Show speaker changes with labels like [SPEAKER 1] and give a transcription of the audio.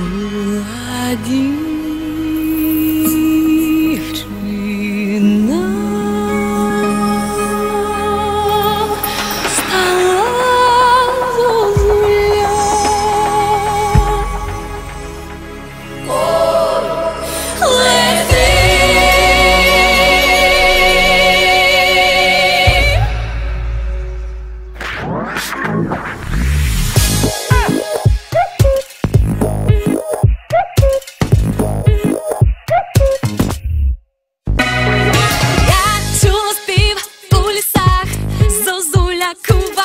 [SPEAKER 1] Adieu cool.